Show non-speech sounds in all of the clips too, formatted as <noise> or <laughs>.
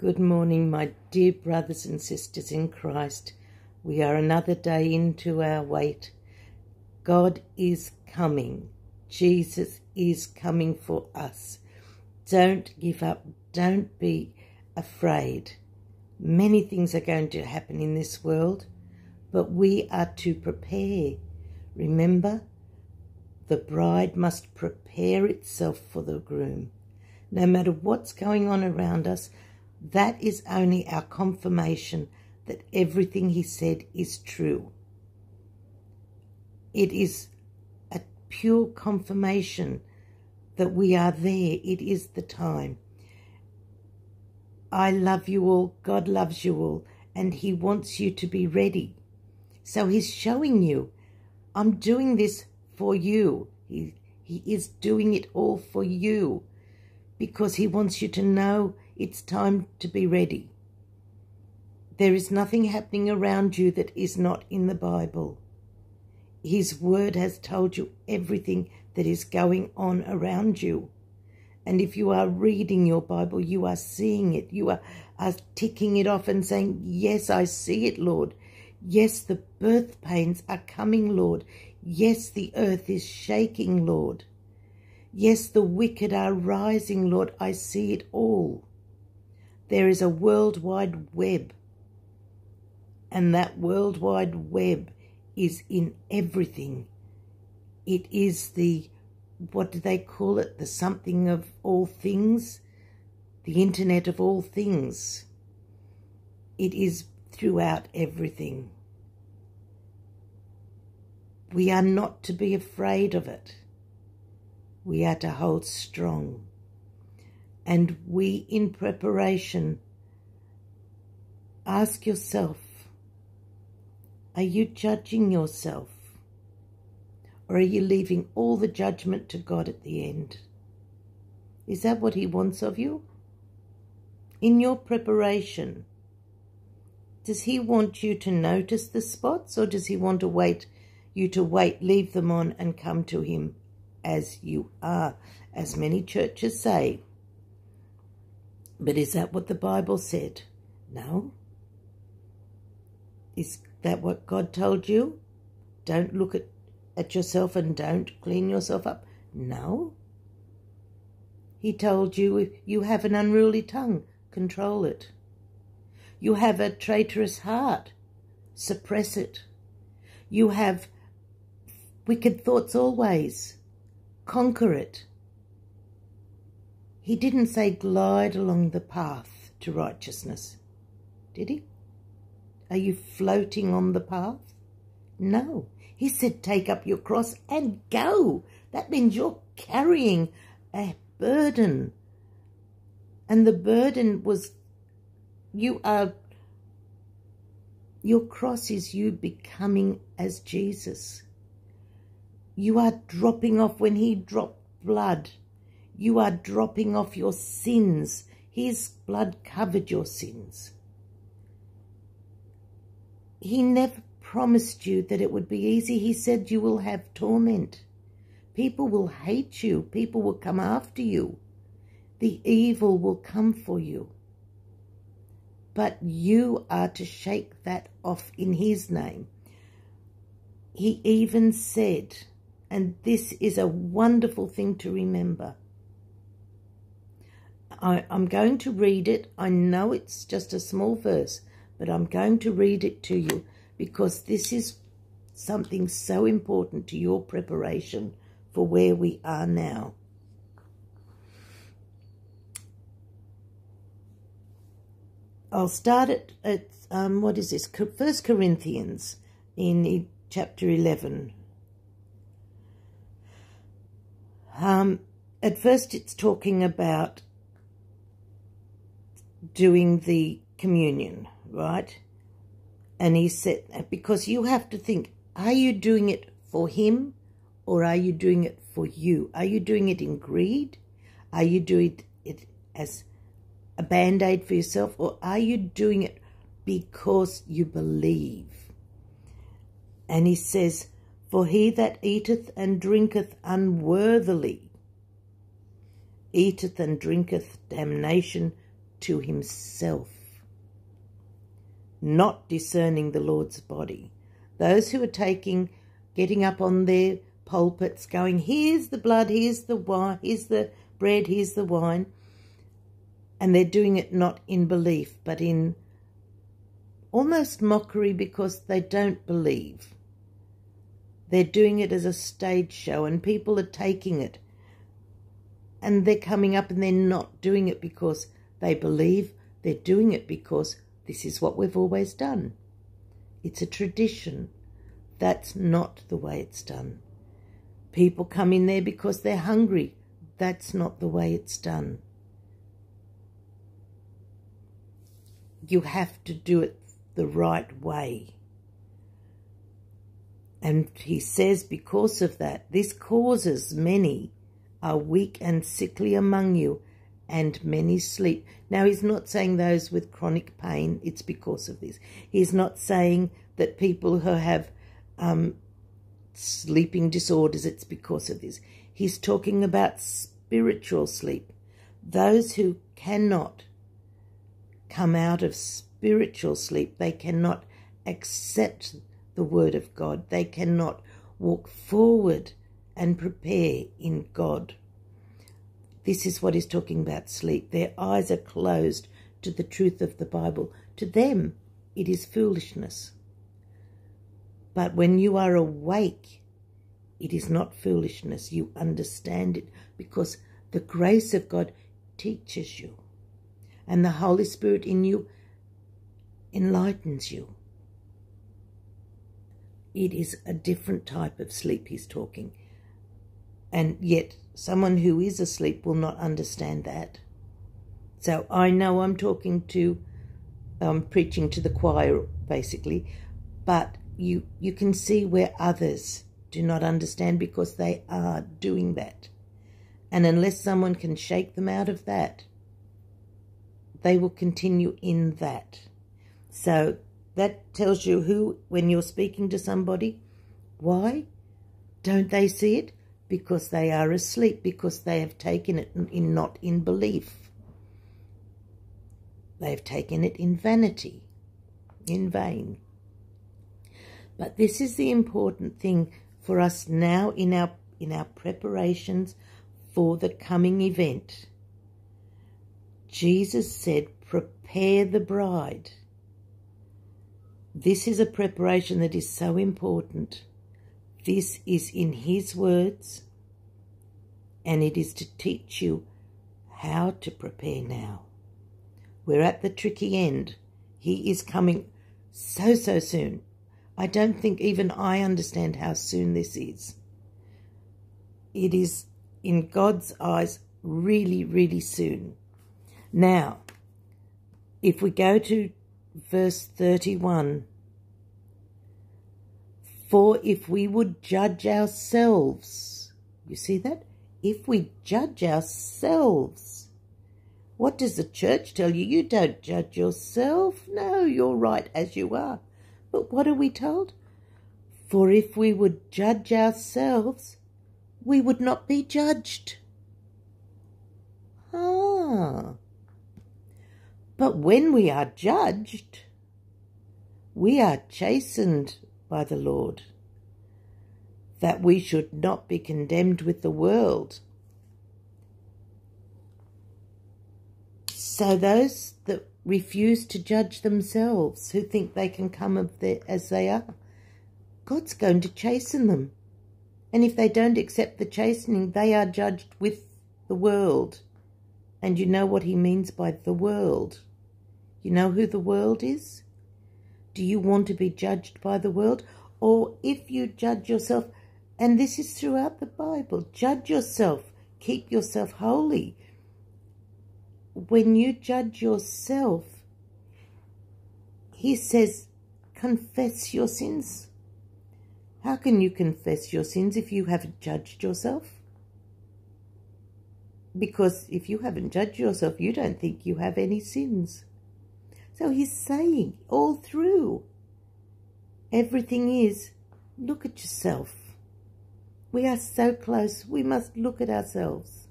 Good morning, my dear brothers and sisters in Christ. We are another day into our wait. God is coming. Jesus is coming for us. Don't give up. Don't be afraid. Many things are going to happen in this world, but we are to prepare. Remember, the bride must prepare itself for the groom. No matter what's going on around us, that is only our confirmation that everything he said is true. It is a pure confirmation that we are there. It is the time. I love you all. God loves you all. And he wants you to be ready. So he's showing you, I'm doing this for you. He, he is doing it all for you because he wants you to know it's time to be ready. There is nothing happening around you that is not in the Bible. His word has told you everything that is going on around you. And if you are reading your Bible, you are seeing it. You are, are ticking it off and saying, Yes, I see it, Lord. Yes, the birth pains are coming, Lord. Yes, the earth is shaking, Lord. Yes, the wicked are rising, Lord. I see it all. There is a worldwide web. And that worldwide web is in everything. It is the, what do they call it? The something of all things? The internet of all things. It is throughout everything. We are not to be afraid of it. We are to hold strong and we in preparation ask yourself are you judging yourself or are you leaving all the judgment to God at the end? Is that what He wants of you? In your preparation, does He want you to notice the spots or does He want to wait you to wait, leave them on and come to Him as you are, as many churches say? But is that what the Bible said? No. Is that what God told you? Don't look at, at yourself and don't clean yourself up? No. He told you if you have an unruly tongue, control it. You have a traitorous heart, suppress it. You have wicked thoughts always, conquer it. He didn't say glide along the path to righteousness, did he? Are you floating on the path? No. He said take up your cross and go. That means you're carrying a burden. And the burden was, you are, your cross is you becoming as Jesus. You are dropping off when he dropped blood you are dropping off your sins. His blood covered your sins. He never promised you that it would be easy. He said you will have torment. People will hate you. People will come after you. The evil will come for you. But you are to shake that off in his name. He even said, and this is a wonderful thing to remember, I, I'm going to read it. I know it's just a small verse, but I'm going to read it to you because this is something so important to your preparation for where we are now. I'll start at, at um, what is this? First Corinthians in chapter 11. Um, at first it's talking about doing the communion, right? And he said, because you have to think, are you doing it for him or are you doing it for you? Are you doing it in greed? Are you doing it as a band-aid for yourself or are you doing it because you believe? And he says, For he that eateth and drinketh unworthily eateth and drinketh damnation to himself, not discerning the Lord's body. Those who are taking, getting up on their pulpits, going, here's the blood, here's the wine, here's the bread, here's the wine, and they're doing it not in belief, but in almost mockery because they don't believe. They're doing it as a stage show, and people are taking it. And they're coming up and they're not doing it because they believe. They're doing it because this is what we've always done. It's a tradition. That's not the way it's done. People come in there because they're hungry. That's not the way it's done. You have to do it the right way. And he says, because of that, this causes many are weak and sickly among you, and many sleep. Now, he's not saying those with chronic pain, it's because of this. He's not saying that people who have um, sleeping disorders, it's because of this. He's talking about spiritual sleep. Those who cannot come out of spiritual sleep, they cannot accept the Word of God. They cannot walk forward and prepare in God. This is what he's talking about sleep. Their eyes are closed to the truth of the Bible. To them, it is foolishness. But when you are awake, it is not foolishness. You understand it because the grace of God teaches you, and the Holy Spirit in you enlightens you. It is a different type of sleep he's talking. And yet, someone who is asleep will not understand that. So I know I'm talking to, um, preaching to the choir, basically, but you, you can see where others do not understand because they are doing that. And unless someone can shake them out of that, they will continue in that. So that tells you who, when you're speaking to somebody, why don't they see it? Because they are asleep, because they have taken it in not in belief. They have taken it in vanity, in vain. But this is the important thing for us now in our in our preparations for the coming event. Jesus said, prepare the bride. This is a preparation that is so important. This is in His words, and it is to teach you how to prepare now. We're at the tricky end. He is coming so, so soon. I don't think even I understand how soon this is. It is, in God's eyes, really, really soon. Now, if we go to verse 31. For if we would judge ourselves, you see that? If we judge ourselves, what does the church tell you? You don't judge yourself. No, you're right as you are. But what are we told? For if we would judge ourselves, we would not be judged. Ah. But when we are judged, we are chastened by the Lord, that we should not be condemned with the world. So those that refuse to judge themselves, who think they can come of their, as they are, God's going to chasten them. And if they don't accept the chastening, they are judged with the world. And you know what he means by the world. You know who the world is? Do you want to be judged by the world? Or if you judge yourself, and this is throughout the Bible, judge yourself, keep yourself holy. When you judge yourself, he says, confess your sins. How can you confess your sins if you haven't judged yourself? Because if you haven't judged yourself, you don't think you have any sins. So he's saying all through, everything is, look at yourself. We are so close, we must look at ourselves.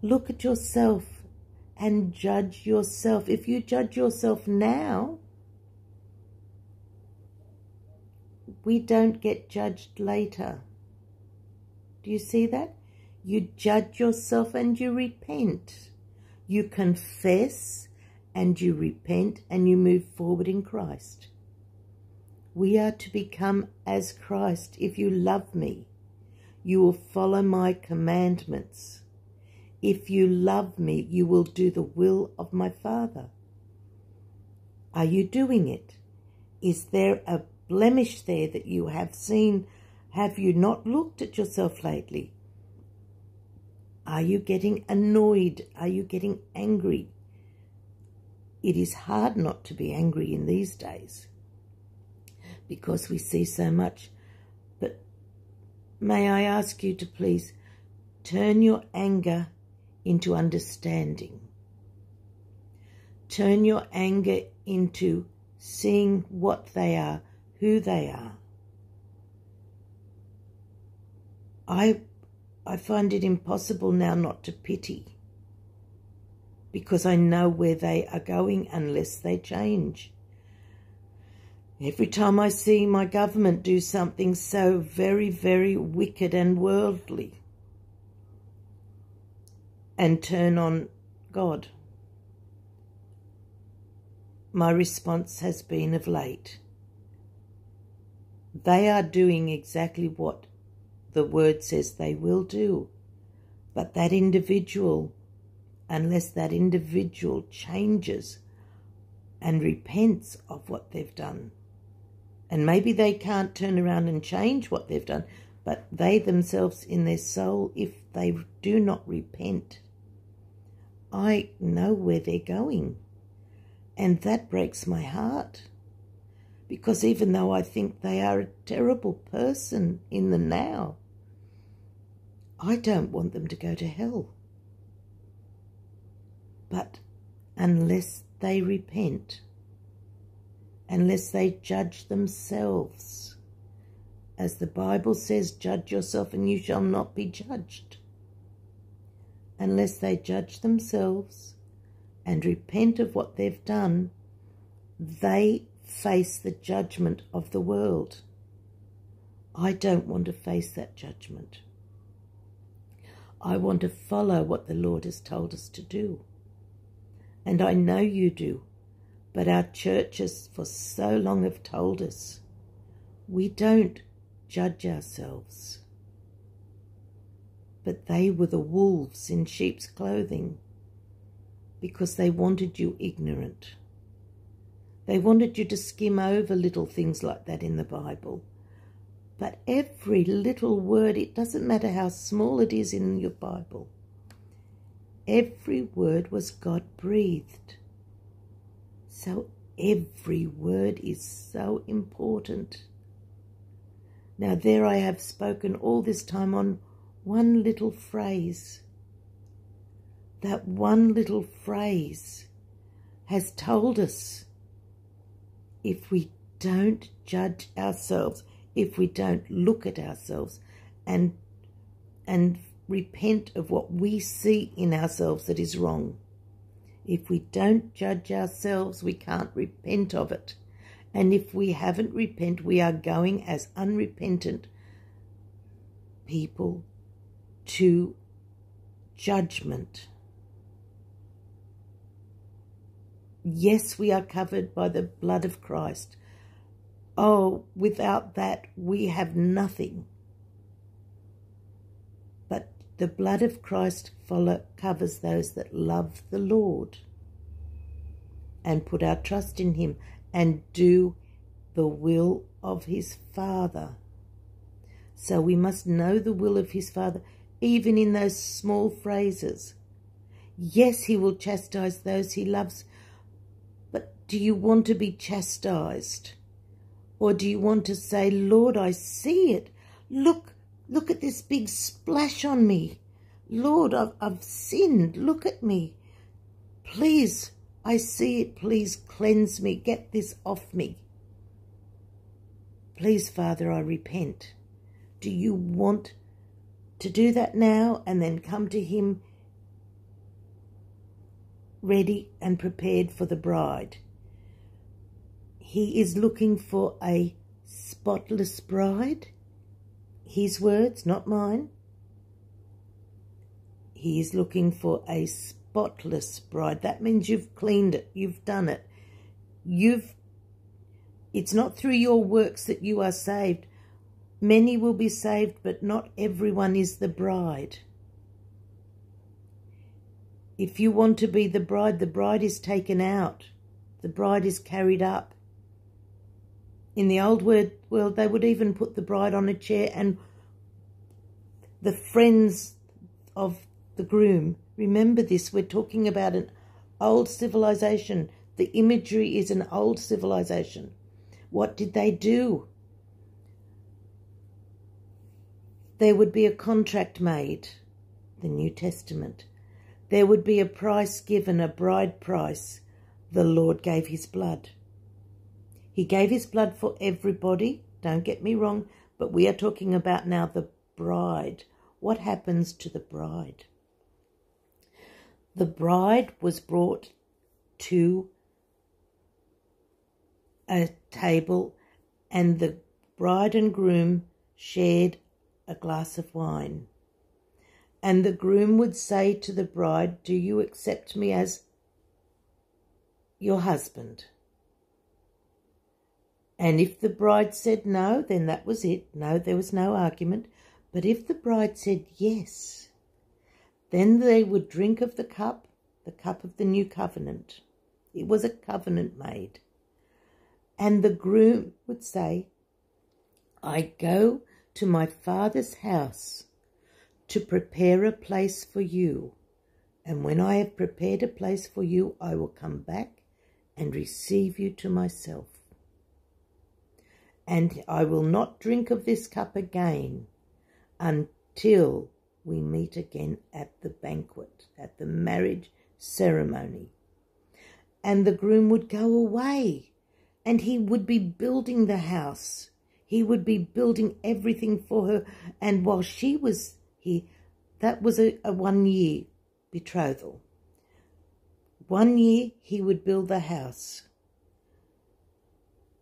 Look at yourself and judge yourself. If you judge yourself now, we don't get judged later. Do you see that? You judge yourself and you repent. You confess and you repent and you move forward in Christ. We are to become as Christ. If you love me, you will follow my commandments. If you love me, you will do the will of my Father. Are you doing it? Is there a blemish there that you have seen? Have you not looked at yourself lately? Are you getting annoyed? Are you getting angry? It is hard not to be angry in these days because we see so much. But may I ask you to please turn your anger into understanding. Turn your anger into seeing what they are, who they are. I, I find it impossible now not to pity because I know where they are going unless they change. Every time I see my government do something so very, very wicked and worldly and turn on God, my response has been of late. They are doing exactly what the word says they will do, but that individual unless that individual changes and repents of what they've done. And maybe they can't turn around and change what they've done, but they themselves in their soul, if they do not repent, I know where they're going. And that breaks my heart. Because even though I think they are a terrible person in the now, I don't want them to go to hell. But unless they repent, unless they judge themselves, as the Bible says, judge yourself and you shall not be judged. Unless they judge themselves and repent of what they've done, they face the judgment of the world. I don't want to face that judgment. I want to follow what the Lord has told us to do and I know you do, but our churches for so long have told us we don't judge ourselves. But they were the wolves in sheep's clothing because they wanted you ignorant. They wanted you to skim over little things like that in the Bible. But every little word, it doesn't matter how small it is in your Bible, Every word was God breathed. So every word is so important. Now, there I have spoken all this time on one little phrase. That one little phrase has told us if we don't judge ourselves, if we don't look at ourselves and and repent of what we see in ourselves that is wrong. If we don't judge ourselves, we can't repent of it. And if we haven't repent, we are going as unrepentant people to judgment. Yes, we are covered by the blood of Christ. Oh, without that, we have nothing. The blood of Christ follow, covers those that love the Lord and put our trust in him and do the will of his Father. So we must know the will of his Father, even in those small phrases. Yes, he will chastise those he loves, but do you want to be chastised? Or do you want to say, Lord, I see it. Look, Look at this big splash on me. Lord, I've, I've sinned. Look at me. Please, I see it. Please cleanse me. Get this off me. Please, Father, I repent. Do you want to do that now and then come to him ready and prepared for the bride. He is looking for a spotless bride. His words, not mine. He is looking for a spotless bride. That means you've cleaned it. You've done it. You've, it's not through your works that you are saved. Many will be saved, but not everyone is the bride. If you want to be the bride, the bride is taken out. The bride is carried up. In the old world, they would even put the bride on a chair and the friends of the groom. Remember this, we're talking about an old civilization. The imagery is an old civilization. What did they do? There would be a contract made, the New Testament. There would be a price given, a bride price. The Lord gave his blood. He gave his blood for everybody, don't get me wrong, but we are talking about now the bride. What happens to the bride? The bride was brought to a table and the bride and groom shared a glass of wine. And the groom would say to the bride, Do you accept me as your husband? And if the bride said no, then that was it. No, there was no argument. But if the bride said yes, then they would drink of the cup, the cup of the new covenant. It was a covenant made. And the groom would say, I go to my Father's house to prepare a place for you. And when I have prepared a place for you, I will come back and receive you to myself. And I will not drink of this cup again until we meet again at the banquet, at the marriage ceremony. And the groom would go away and he would be building the house he would be building everything for her. And while she was here, that was a, a one year betrothal. One year he would build the house.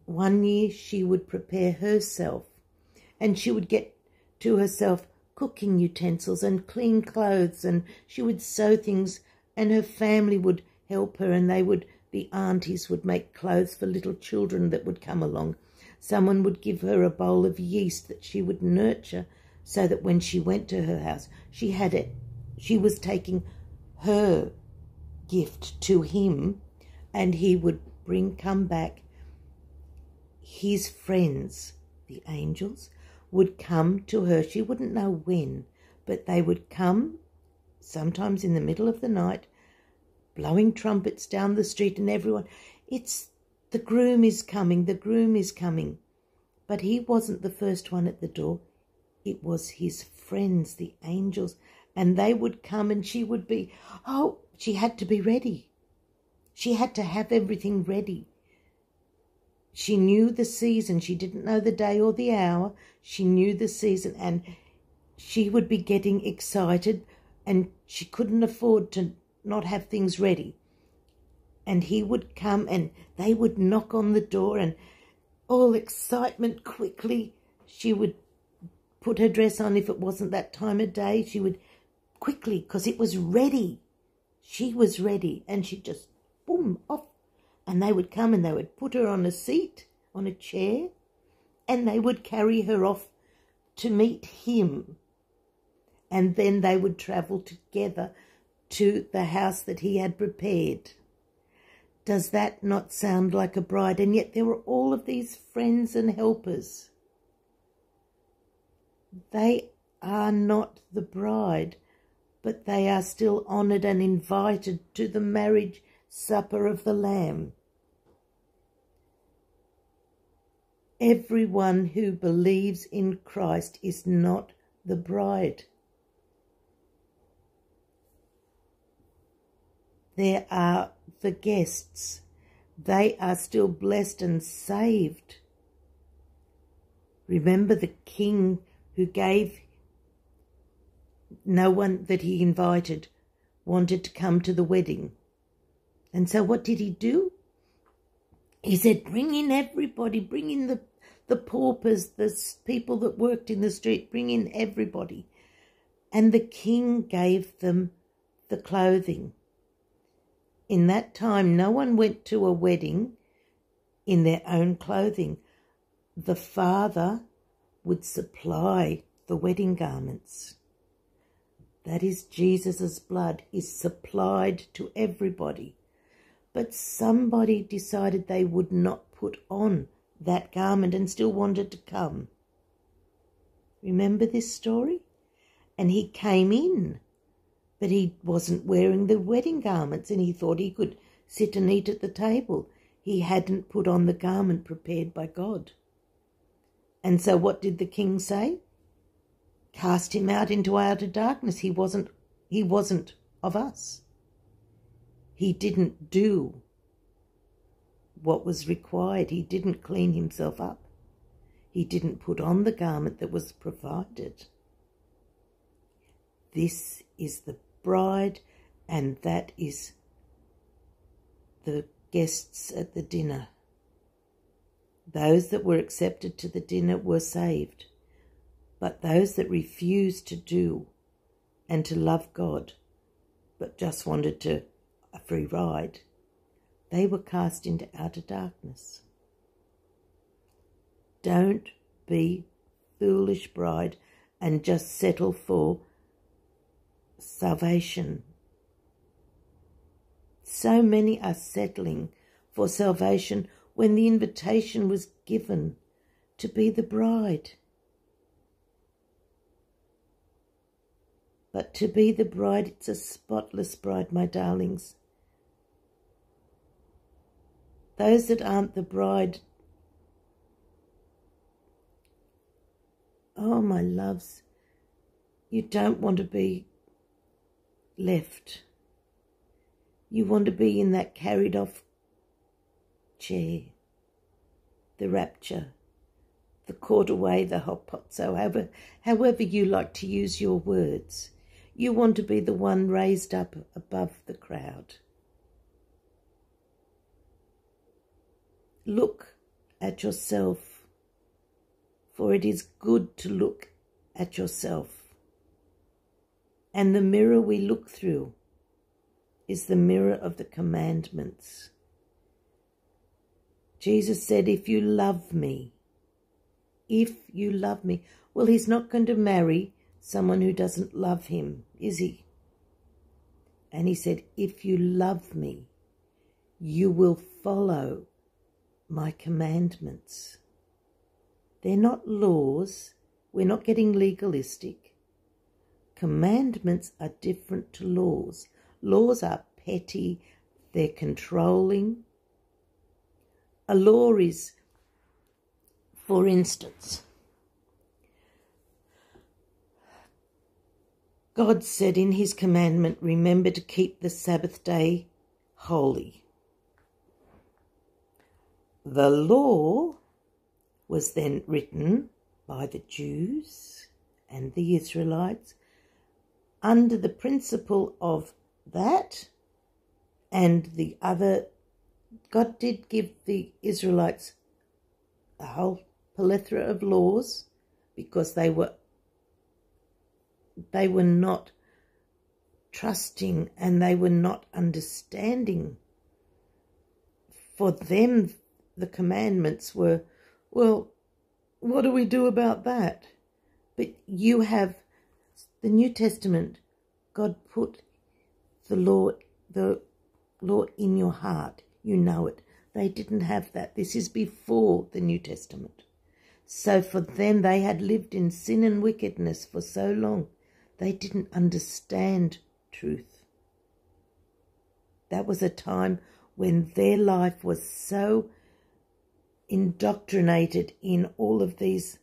One year she would prepare herself and she would get to herself cooking utensils and clean clothes and she would sew things and her family would help her and they would, the aunties would make clothes for little children that would come along Someone would give her a bowl of yeast that she would nurture so that when she went to her house, she had it. She was taking her gift to him and he would bring come back his friends, the angels, would come to her. She wouldn't know when, but they would come sometimes in the middle of the night, blowing trumpets down the street, and everyone, it's the groom is coming, the groom is coming. But he wasn't the first one at the door. It was his friends, the angels, and they would come and she would be, oh, she had to be ready. She had to have everything ready. She knew the season. She didn't know the day or the hour. She knew the season and she would be getting excited and she couldn't afford to not have things ready and he would come and they would knock on the door and all excitement quickly she would put her dress on if it wasn't that time of day she would quickly because it was ready she was ready and she'd just boom off and they would come and they would put her on a seat on a chair and they would carry her off to meet him and then they would travel together to the house that he had prepared does that not sound like a bride? And yet there were all of these friends and helpers. They are not the bride, but they are still honoured and invited to the marriage supper of the Lamb. Everyone who believes in Christ is not the bride. There are the guests. They are still blessed and saved. Remember the king who gave no one that he invited wanted to come to the wedding. And so what did he do? He said, bring in everybody, bring in the, the paupers, the people that worked in the street, bring in everybody. And the king gave them the clothing. In that time, no one went to a wedding in their own clothing. The father would supply the wedding garments. That is, Jesus' blood is supplied to everybody. But somebody decided they would not put on that garment and still wanted to come. Remember this story? And he came in, but he wasn't wearing the wedding garments and he thought he could sit and eat at the table. He hadn't put on the garment prepared by God. And so what did the king say? Cast him out into outer darkness. He wasn't he wasn't of us. He didn't do what was required. He didn't clean himself up. He didn't put on the garment that was provided. This is the bride, and that is the guests at the dinner. Those that were accepted to the dinner were saved, but those that refused to do and to love God, but just wanted to a free ride, they were cast into outer darkness. Don't be foolish bride and just settle for salvation. So many are settling for salvation when the invitation was given to be the bride. But to be the bride, it's a spotless bride, my darlings. Those that aren't the bride, oh, my loves, you don't want to be left. You want to be in that carried off chair, the rapture, the caught away, the harpazo. So however, however you like to use your words, you want to be the one raised up above the crowd. Look at yourself, for it is good to look at yourself. And the mirror we look through is the mirror of the commandments. Jesus said, If you love me, if you love me. Well, he's not going to marry someone who doesn't love him, is he? And he said, If you love me, you will follow my commandments. They're not laws. We're not getting legalistic. Commandments are different to laws. Laws are petty, they're controlling. A law is, for instance, God said in his commandment, remember to keep the Sabbath day holy. The law was then written by the Jews and the Israelites under the principle of that and the other. God did give the Israelites a whole plethora of laws because they were they were not trusting and they were not understanding. For them, the commandments were, well, what do we do about that? But you have the New Testament, God put the law, the law in your heart. You know it. They didn't have that. This is before the New Testament. So for them, they had lived in sin and wickedness for so long, they didn't understand truth. That was a time when their life was so indoctrinated in all of these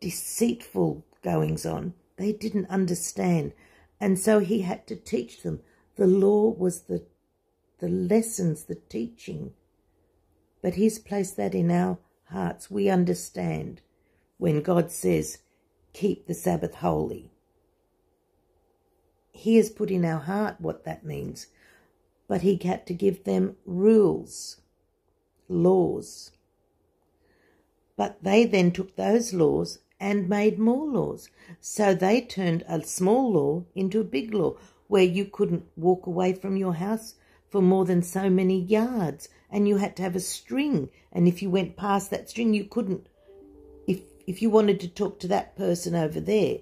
deceitful goings on. They didn't understand. And so he had to teach them. The law was the, the lessons, the teaching. But he's placed that in our hearts. We understand when God says, keep the Sabbath holy. He has put in our heart what that means. but he had to give them rules, laws. But they then took those laws and made more laws. So they turned a small law into a big law where you couldn't walk away from your house for more than so many yards and you had to have a string and if you went past that string you couldn't if if you wanted to talk to that person over there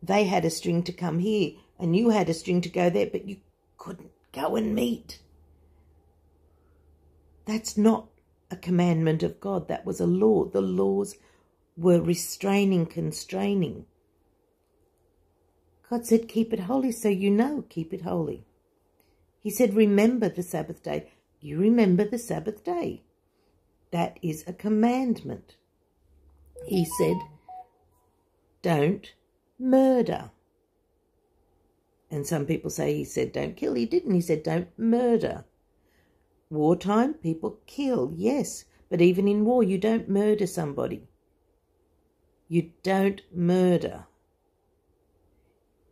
they had a string to come here and you had a string to go there but you couldn't go and meet that's not a commandment of God that was a law the laws were restraining constraining God said keep it holy so you know keep it holy he said, Remember the Sabbath day. You remember the Sabbath day. That is a commandment. He said, Don't murder. And some people say he said, Don't kill. He didn't. He said, Don't murder. Wartime, people kill, yes. But even in war, you don't murder somebody. You don't murder.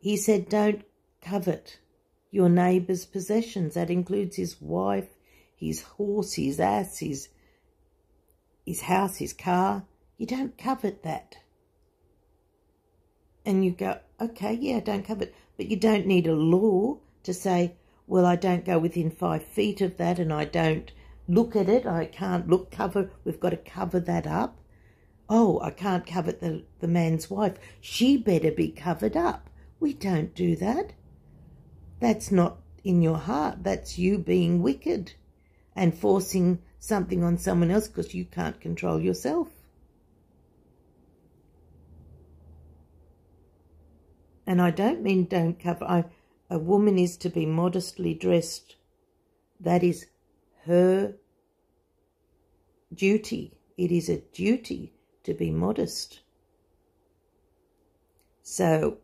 He said, Don't covet your neighbour's possessions. That includes his wife, his horse, his ass, his, his house, his car. You don't covet that. And you go, okay, yeah, don't covet. But you don't need a law to say, well, I don't go within five feet of that and I don't look at it. I can't look, cover, we've got to cover that up. Oh, I can't covet the, the man's wife. She better be covered up. We don't do that. That's not in your heart. That's you being wicked and forcing something on someone else because you can't control yourself. And I don't mean don't cover. I, a woman is to be modestly dressed. That is her duty. It is a duty to be modest. So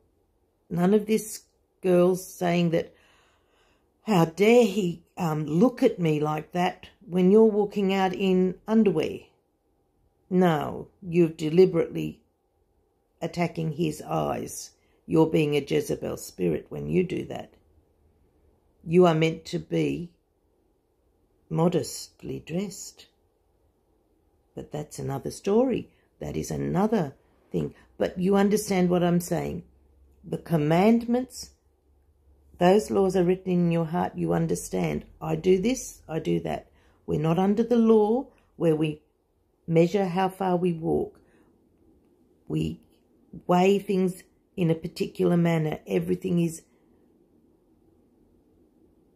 none of this girls saying that, how dare he um, look at me like that when you're walking out in underwear? No, you're deliberately attacking his eyes. You're being a Jezebel spirit when you do that. You are meant to be modestly dressed. But that's another story. That is another thing. But you understand what I'm saying. The commandments those laws are written in your heart. You understand. I do this, I do that. We're not under the law where we measure how far we walk. We weigh things in a particular manner. Everything is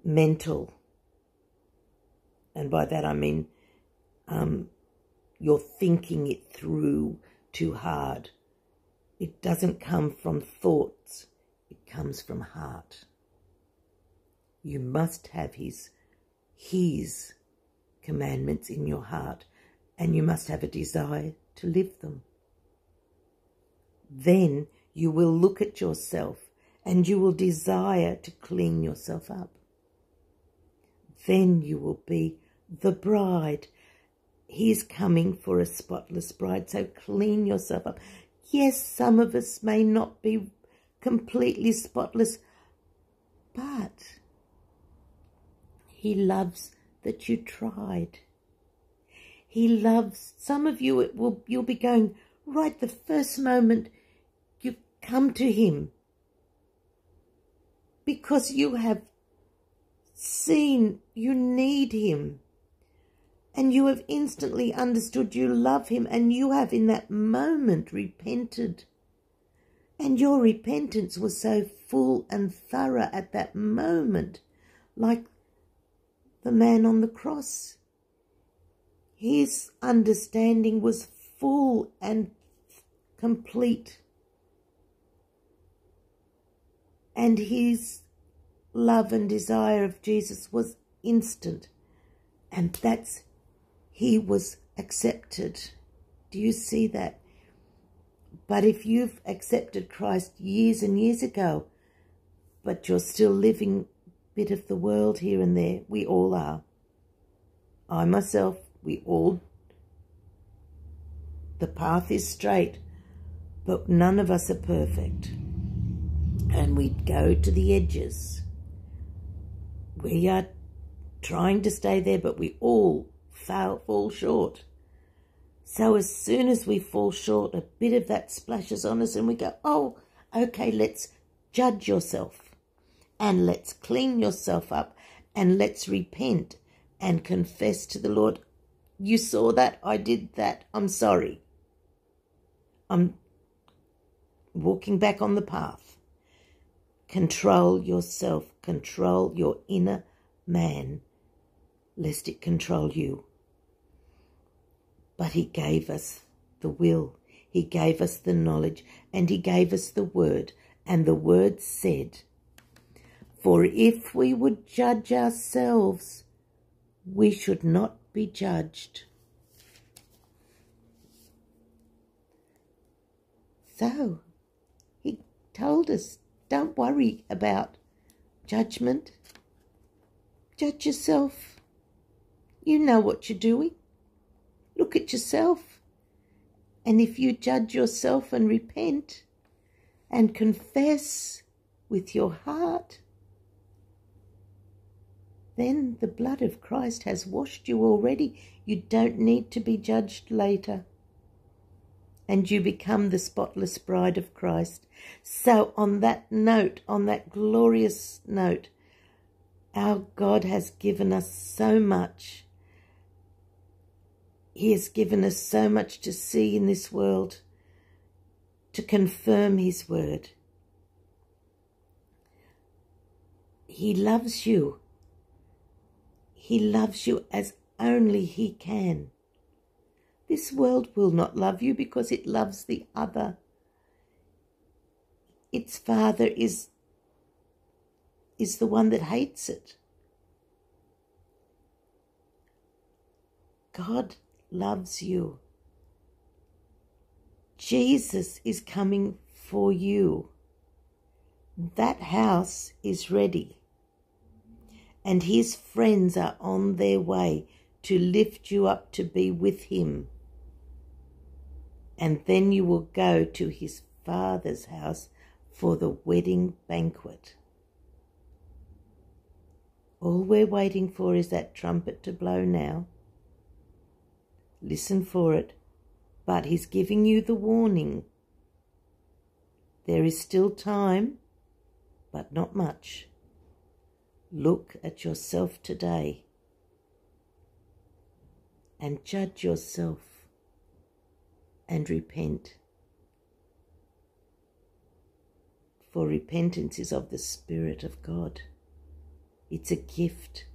mental. And by that I mean um, you're thinking it through too hard. It doesn't come from thoughts. It comes from heart. You must have his, his commandments in your heart and you must have a desire to live them. Then you will look at yourself and you will desire to clean yourself up. Then you will be the bride. He's coming for a spotless bride, so clean yourself up. Yes, some of us may not be completely spotless, but he loves that you tried. He loves, some of you, it will, you'll be going right the first moment come to him because you have seen you need him and you have instantly understood you love him and you have in that moment repented. And your repentance was so full and thorough at that moment, like the man on the cross. His understanding was full and complete. And his love and desire of Jesus was instant. And that's, he was accepted. Do you see that? But if you've accepted Christ years and years ago, but you're still living bit of the world here and there. We all are. I myself, we all, the path is straight, but none of us are perfect. And we'd go to the edges. We are trying to stay there, but we all fail, fall short. So as soon as we fall short, a bit of that splashes on us and we go, oh, okay, let's judge yourself and let's clean yourself up and let's repent and confess to the Lord, you saw that, I did that, I'm sorry. I'm walking back on the path. Control yourself, control your inner man, lest it control you. But he gave us the will, he gave us the knowledge, and he gave us the word. And the word said, For if we would judge ourselves, we should not be judged. So, he told us, don't worry about judgment. Judge yourself. You know what you're doing. Look at yourself. And if you judge yourself and repent and confess with your heart, then the blood of Christ has washed you already. You don't need to be judged later. And you become the spotless bride of Christ. So, on that note, on that glorious note, our God has given us so much he has given us so much to see in this world to confirm His word. He loves you. He loves you as only He can. This world will not love you because it loves the other. Its father is, is the one that hates it. God loves you. Jesus is coming for you. That house is ready. And his friends are on their way to lift you up to be with him. And then you will go to his father's house for the wedding banquet. All we're waiting for is that trumpet to blow now. Listen for it. But he's giving you the warning. There is still time, but not much. Look at yourself today and judge yourself and repent. For repentance is of the Spirit of God. It's a gift.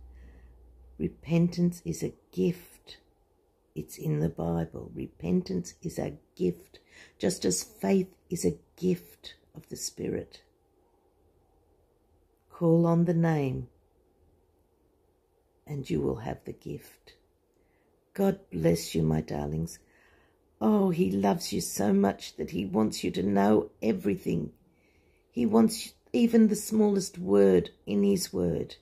Repentance is a gift. It's in the Bible. Repentance is a gift, just as faith is a gift of the Spirit. Call on the name, and you will have the gift. God bless you, my darlings. Oh, He loves you so much that He wants you to know everything. He wants even the smallest word in His word.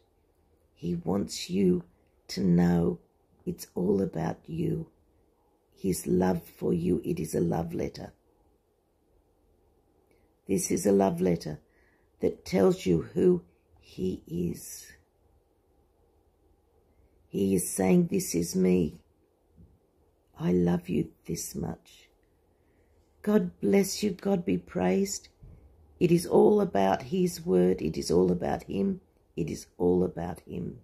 He wants you to know it's all about you. His love for you, it is a love letter. This is a love letter that tells you who he is. He is saying, this is me. I love you this much. God bless you. God be praised. It is all about his word. It is all about him. It is all about him.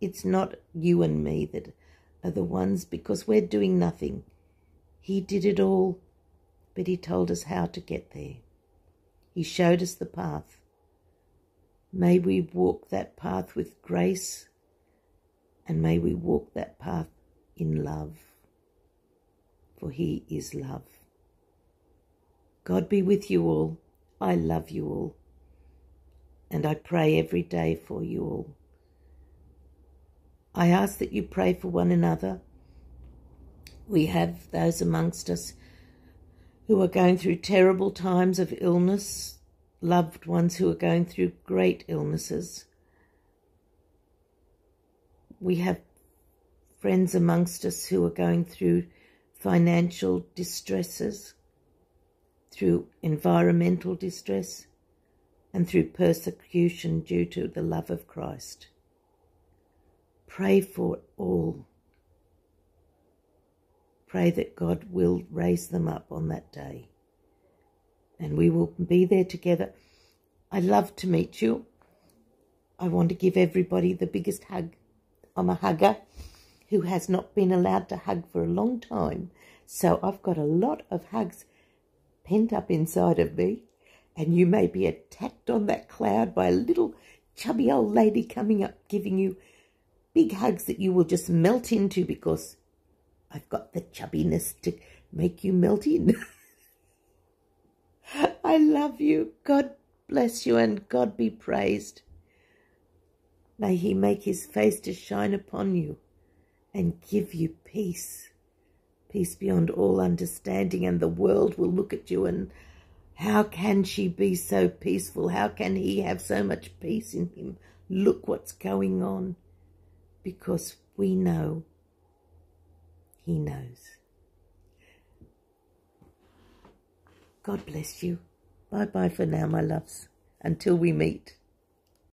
It's not you and me that are the ones because we're doing nothing. He did it all, but he told us how to get there. He showed us the path. May we walk that path with grace and may we walk that path in love, for he is love. God be with you all. I love you all. And I pray every day for you all. I ask that you pray for one another. We have those amongst us who are going through terrible times of illness, loved ones who are going through great illnesses. We have friends amongst us who are going through financial distresses, through environmental distress, and through persecution due to the love of Christ. pray for all. Pray that God will raise them up on that day. And we will be there together. I love to meet you. I want to give everybody the biggest hug. I'm a hugger who has not been allowed to hug for a long time. So I've got a lot of hugs pent up inside of me. And you may be attacked on that cloud by a little chubby old lady coming up giving you big hugs that you will just melt into because I've got the chubbiness to make you melt in. <laughs> I love you. God bless you and God be praised. May he make his face to shine upon you and give you peace. Peace beyond all understanding and the world will look at you and how can she be so peaceful? How can he have so much peace in him? Look what's going on. Because we know he knows. God bless you. Bye bye for now, my loves. Until we meet.